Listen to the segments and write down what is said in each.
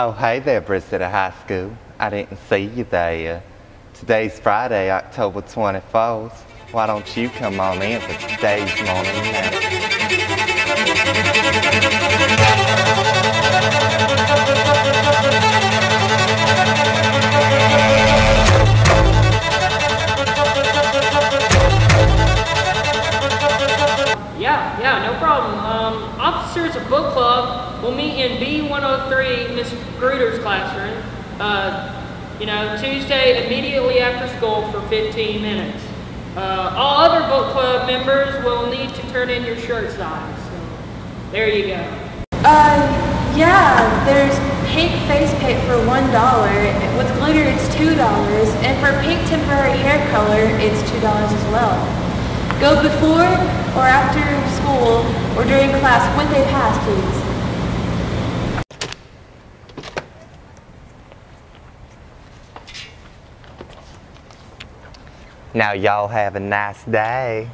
Oh, hey there, Bridge High School. I didn't see you there. Today's Friday, October 24th. Why don't you come on in for today's morning 12, we'll meet in B103, Ms. Gruder's classroom, uh, you know, Tuesday immediately after school for 15 minutes. Uh, all other book club members will need to turn in your shirt size. So, there you go. Uh, yeah, there's pink face paint for $1. With glitter, it's $2. And for pink temporary hair color, it's $2 as well. Go before, or after school or during class when they pass, please. Now y'all have a nice day.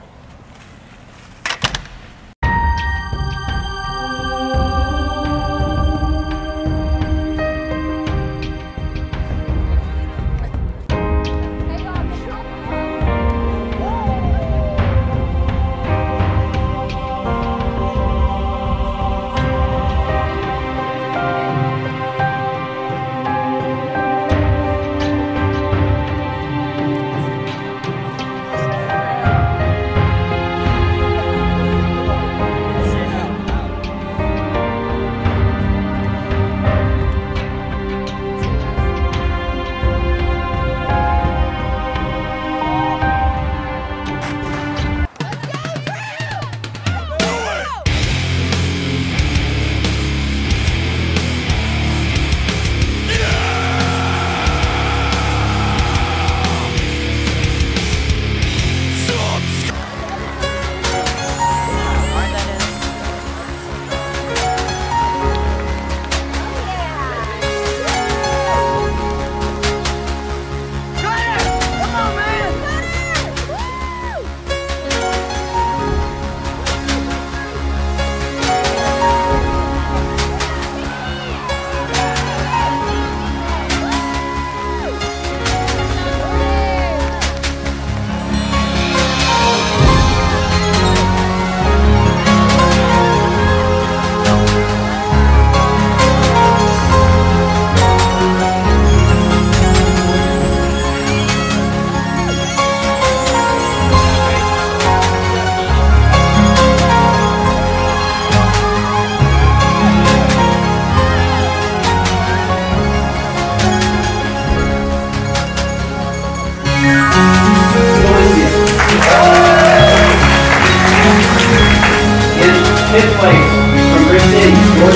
Fifth place from City, George.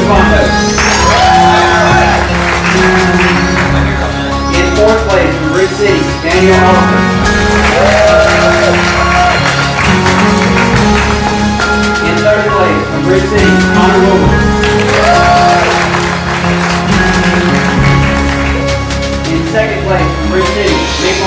In fourth place from Bridge City, Daniel Oliver. In third place from Bridge City, Connor Williams. In second place from Bridge City, Nick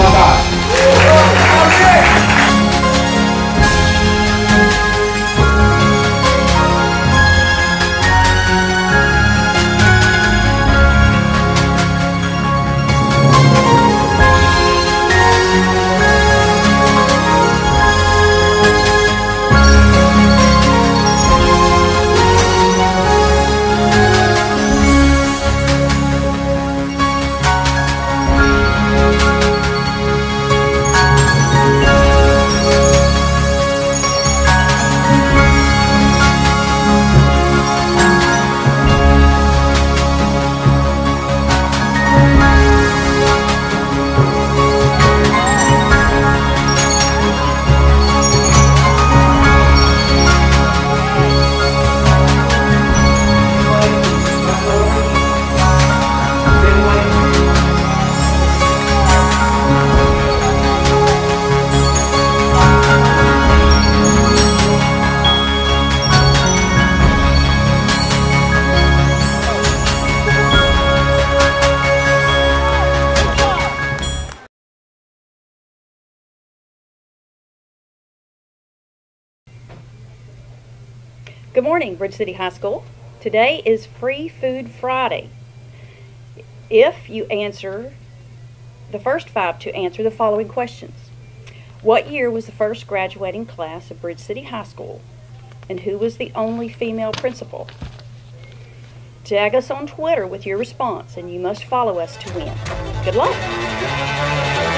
Good morning, Bridge City High School. Today is Free Food Friday. if you answer the first five to answer the following questions. What year was the first graduating class of Bridge City High School? And who was the only female principal? Tag us on Twitter with your response, and you must follow us to win. Good luck!